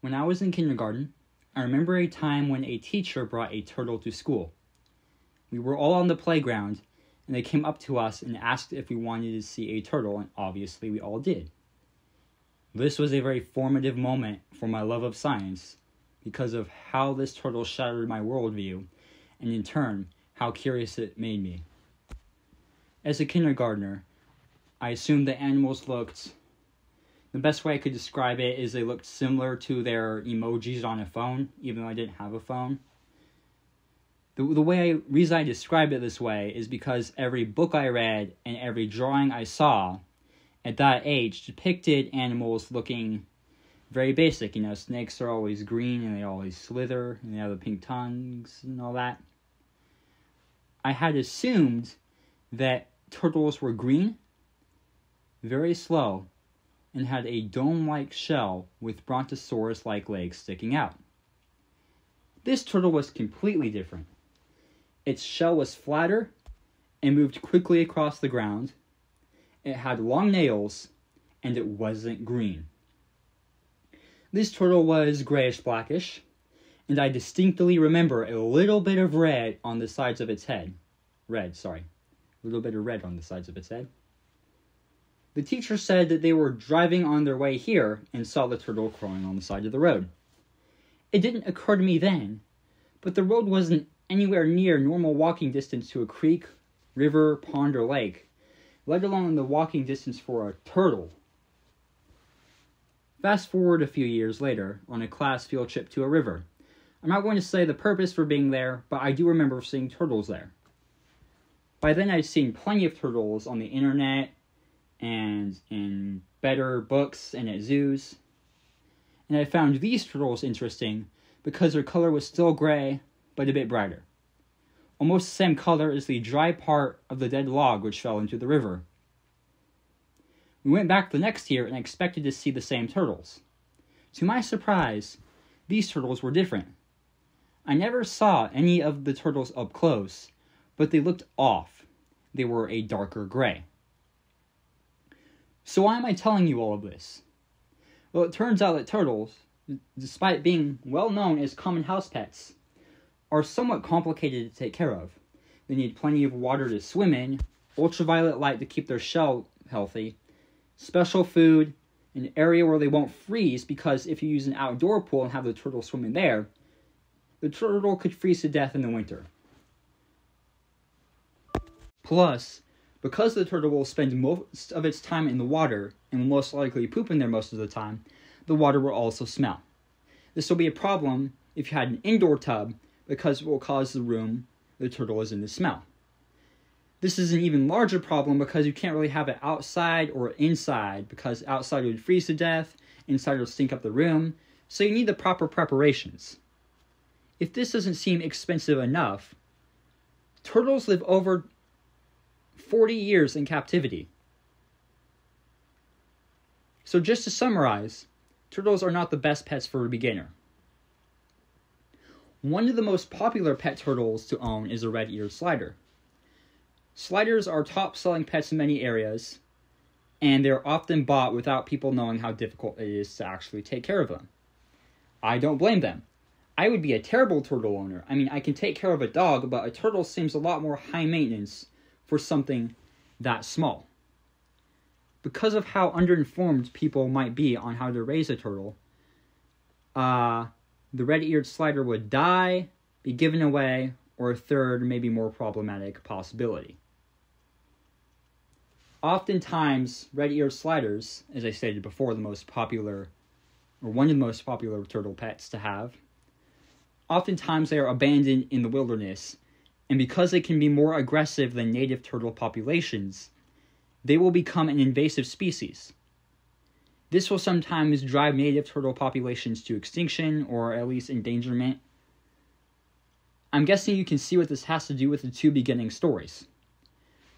When I was in kindergarten, I remember a time when a teacher brought a turtle to school. We were all on the playground, and they came up to us and asked if we wanted to see a turtle, and obviously we all did. This was a very formative moment for my love of science because of how this turtle shattered my worldview, and in turn, how curious it made me. As a kindergartner, I assumed the animals looked. The best way I could describe it is they looked similar to their emojis on a phone, even though I didn't have a phone. The, the way I, reason I describe it this way is because every book I read and every drawing I saw at that age depicted animals looking very basic. You know, snakes are always green and they always slither and they have the pink tongues and all that. I had assumed that turtles were green, very slow, and had a dome like shell with brontosaurus like legs sticking out. This turtle was completely different. Its shell was flatter and moved quickly across the ground. It had long nails and it wasn't green. This turtle was grayish blackish, and I distinctly remember a little bit of red on the sides of its head. Red, sorry. A little bit of red on the sides of its head. The teacher said that they were driving on their way here and saw the turtle crawling on the side of the road. It didn't occur to me then, but the road wasn't anywhere near normal walking distance to a creek, river, pond, or lake, let alone the walking distance for a turtle. Fast forward a few years later, on a class field trip to a river. I'm not going to say the purpose for being there, but I do remember seeing turtles there. By then, I'd seen plenty of turtles on the internet and in better books and at zoos. And I found these turtles interesting because their color was still gray, but a bit brighter. Almost the same color as the dry part of the dead log which fell into the river. We went back the next year and expected to see the same turtles. To my surprise, these turtles were different. I never saw any of the turtles up close, but they looked off. They were a darker gray. So, why am I telling you all of this? Well, it turns out that turtles, despite being well known as common house pets, are somewhat complicated to take care of. They need plenty of water to swim in, ultraviolet light to keep their shell healthy, special food, an area where they won't freeze because if you use an outdoor pool and have the turtle swim in there, the turtle could freeze to death in the winter. Plus, because the turtle will spend most of its time in the water and will most likely poop in there most of the time, the water will also smell. This will be a problem if you had an indoor tub because it will cause the room the turtle is in to smell. This is an even larger problem because you can't really have it outside or inside because outside it would freeze to death, inside it will stink up the room, so you need the proper preparations. If this doesn't seem expensive enough, turtles live over 40 years in captivity. So, just to summarize, turtles are not the best pets for a beginner. One of the most popular pet turtles to own is a red eared slider. Sliders are top selling pets in many areas, and they're often bought without people knowing how difficult it is to actually take care of them. I don't blame them. I would be a terrible turtle owner. I mean, I can take care of a dog, but a turtle seems a lot more high maintenance for something that small. Because of how underinformed people might be on how to raise a turtle, uh, the red eared slider would die, be given away, or a third, maybe more problematic possibility. Oftentimes, red eared sliders, as I stated before, the most popular, or one of the most popular turtle pets to have, oftentimes they are abandoned in the wilderness, and because they can be more aggressive than native turtle populations, they will become an invasive species. This will sometimes drive native turtle populations to extinction or at least endangerment. I'm guessing you can see what this has to do with the two beginning stories.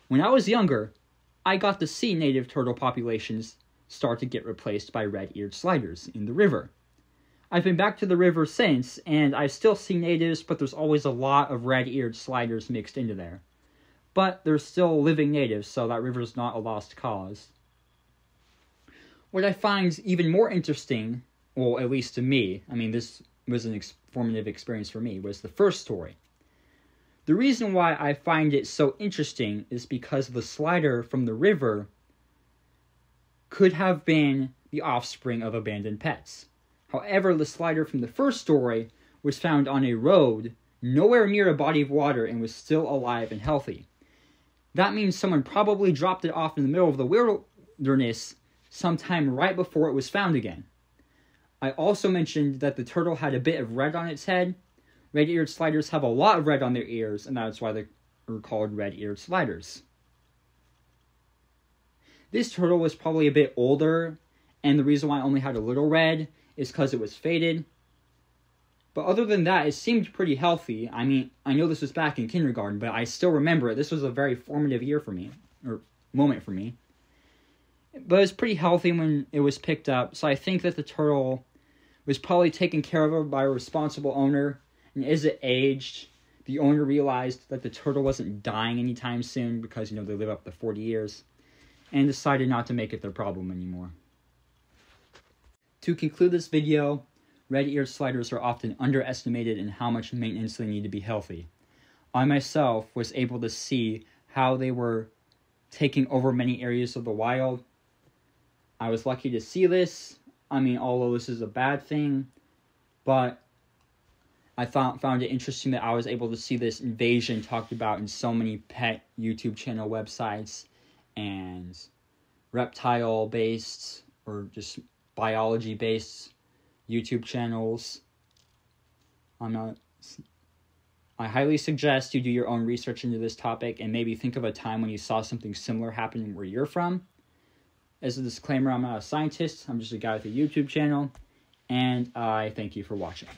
When I was younger, I got to see native turtle populations start to get replaced by red eared sliders in the river. I've been back to the river since, and I still see natives, but there's always a lot of red eared sliders mixed into there. But there's still living natives, so that river's not a lost cause. What I find even more interesting well, at least to me, I mean, this was an formative experience for me, was the first story. The reason why I find it so interesting is because the slider from the river could have been the offspring of abandoned pets. However, the slider from the first story was found on a road nowhere near a body of water and was still alive and healthy. That means someone probably dropped it off in the middle of the wilderness sometime right before it was found again. I also mentioned that the turtle had a bit of red on its head. Red eared sliders have a lot of red on their ears, and that's why they're called red eared sliders. This turtle was probably a bit older, and the reason why I only had a little red is because it was faded. But other than that, it seemed pretty healthy. I mean, I know this was back in kindergarten, but I still remember it. This was a very formative year for me, or moment for me. But it was pretty healthy when it was picked up, so I think that the turtle was probably taken care of by a responsible owner. And as it aged, the owner realized that the turtle wasn't dying anytime soon because, you know, they live up to 40 years, and decided not to make it their problem anymore. To conclude this video, red eared sliders are often underestimated in how much maintenance they need to be healthy. I myself was able to see how they were taking over many areas of the wild. I was lucky to see this. I mean, although this is a bad thing, but I found found it interesting that I was able to see this invasion talked about in so many pet YouTube channel websites and reptile based or just biology based YouTube channels. I'm not. I highly suggest you do your own research into this topic and maybe think of a time when you saw something similar happening where you're from. As a disclaimer, I'm not a scientist, I'm just a guy with a YouTube channel, and I thank you for watching.